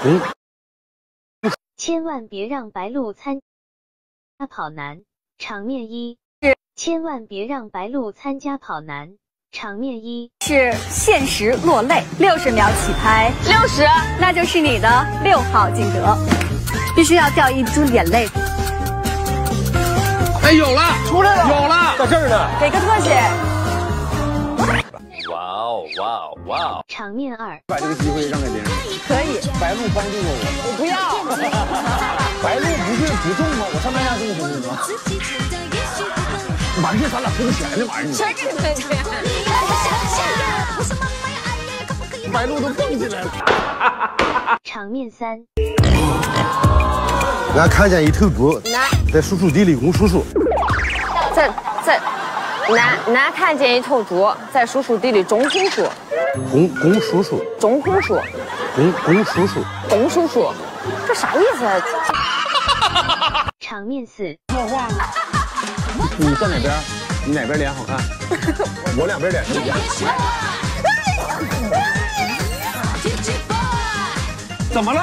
红千万别让白鹿参加跑男。场面一是千万别让白鹿参加跑男。场面一是限时落泪，六十秒起拍，六十，那就是你的六号金德，必须要掉一珠眼泪，哎，有了，出来了，有了，在这儿呢。给个特写。哇哦，哇哦，哇哦！场面二把这个机会让给别人。白鹿帮助过我，我不要。白鹿不是不中吗？我上那家中行不行？完事咱俩分钱这玩意儿，全给分钱？白鹿都蹦起来了。场面三俺看见一头猪在叔叔地里拱叔叔，在在，男男看见一头猪在叔叔地里种红薯，红红叔叔，种红薯，红红叔叔，红叔叔，这啥意思啊？场面四你站哪边？你哪边脸好看？我两边脸都一样。怎么了？